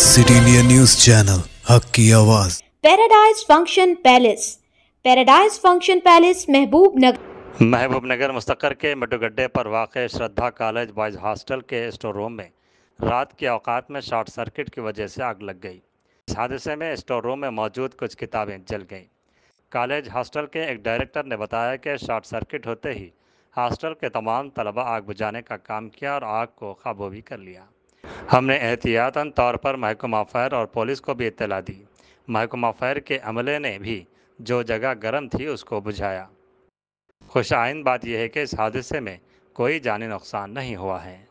City India news channel हक की आवाज़ paradise function palace paradise function palace Mahbubnagar Mahbubnagar मुस्तकर के मटुगड्डे पर वाक़ श्रद्धा कॉलेज बॉयज़ हॉस्टल के स्टोर रूम में रात के औकात में शॉर्ट सर्किट की वजह से आग लग गई। इस हादसे में स्टोर रूम में मौजूद कुछ किताबें जल गईं। कॉलेज हॉस्टल के एक डायरेक्टर ने बताया कि शॉर्ट सर्किट होते ही हॉस्टल के तमाम तलबा आग बुझाने का काम किया और आग को काबू भी कर लिया। हमने एहतियातन तौर पर महकमा फायर और पुलिस को भी इतला दी। महकमा फायर के अमले ने भी जो जगह गर्म थी उसको बुझाया। खुश आइन बात यह है कि इस हादसे में कोई जानी नुकसान नहीं हुआ है।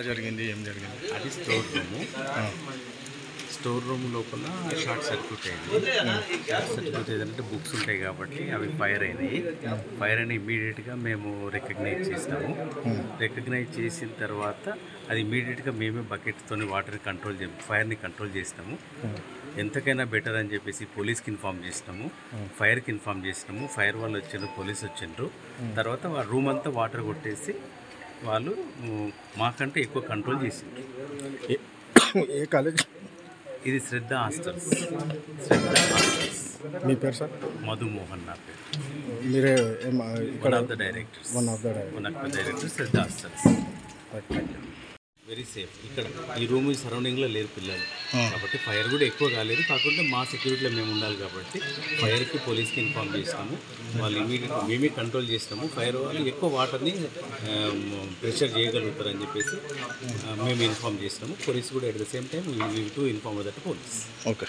ఎట్లా జరిగింది ఏం జరిగింది? అది స్టోర్ రూము. స్టోర్ రూమ్ లోపల షార్ట్ సర్క్యూట్ అయింది. షార్ట్ సర్క్యూట్ ఏదంటే బుక్స్ ఉంటాయి కాబట్టి అవి ఫైర్ అయినాయి. ఫైర్ అని ఇమీడియట్గా మేము రికగ్నైజ్ చేసినాము. రికగ్నైజ్ చేసిన తర్వాత అది ఇమీడియట్గా మేమే బకెట్తో వాటర్ కంట్రోల్ చే ఫైర్ని కంట్రోల్ చేసినాము. ఎంతకైనా బెటర్ అని చెప్పేసి పోలీస్కి ఇన్ఫామ్ చేసినాము. ఫైర్కి ఇన్ఫామ్ చేసినాము. ఫైర్ వాళ్ళు వచ్చిండ్రు పోలీస్ వచ్చిండ్రు. తర్వాత ఆ రూమ్ అంతా వాటర్ కొట్టేసి వాళ్ళు మాకంటే ఎక్కువ కంట్రోల్ చేసిండ్రు ఏ- కాలేజ్ ఇది శ్రద్ధ హాస్టల్స్. శ్రద్ధ హాస్టల్స్. మీ పేరు సార్? మధుమోహన్ నా పేరు. మీరే ఇక్కడ one of the directors one of the director one of the directors Shraddha hostels. Very safe ఇక్కడ ఈ రూమ్ సరౌండింగ్లో లేరు పిల్లలు. కాబట్టి ఫైర్ కూడా ఎక్కువ కాలేదు. కాకుండా మా సెక్యూరిటీలో మేము ఉండాలి కాబట్టి ఫైర్కి పోలీస్కి ఇన్ఫామ్ చేసినాము వాళ్ళు ఇమీడియట్ మేమే కంట్రోల్ చేసినాము ఫైర్ వాళ్ళు ఎక్కువ వాటర్ని ప్రెషర్ చేయగలుగుతారని చెప్పేసి మేము ఇన్ఫామ్ చేసినాము పోలీస్ కూడా at the same time to inform that police okay